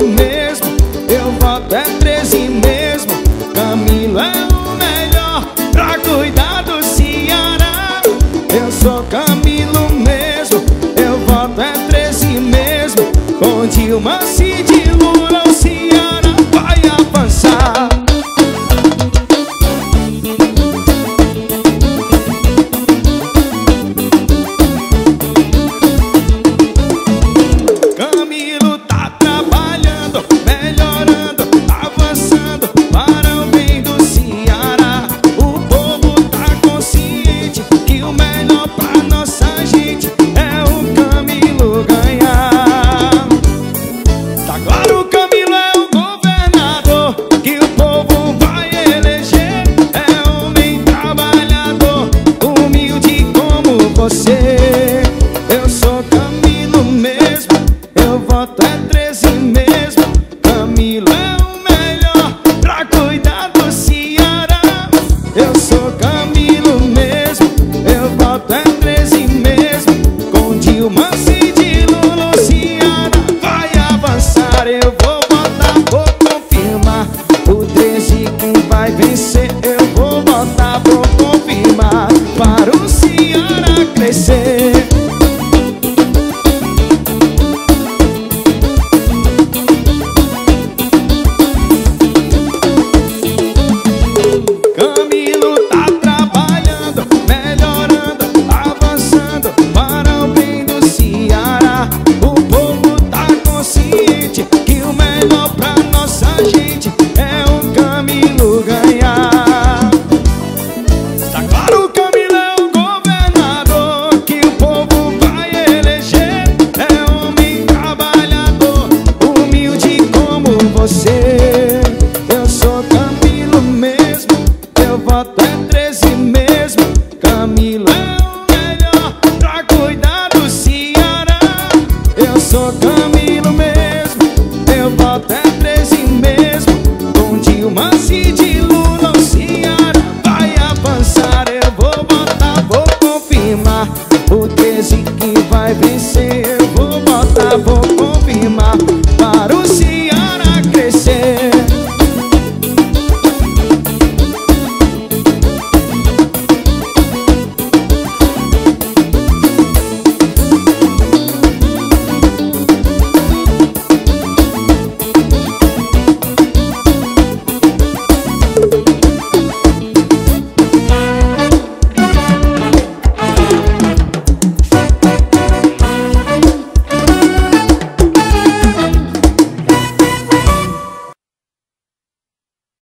eu mesmo Eu voto é 13 mesmo. Camilo é o melhor Pra cuidar do Ceará. Eu sou Camilo mesmo Eu voto é 13 mesmo. Com Dilma Ceará vai vencer. nota é 13 mesmo, Camila é o melhor pra cuidar do Ceará. Eu sou Camilo mesmo, eu voto é 13 mesmo, com Dilma se de Lula o Ceará vai avançar. Eu vou votar, vou confirmar o 13 que vai vencer.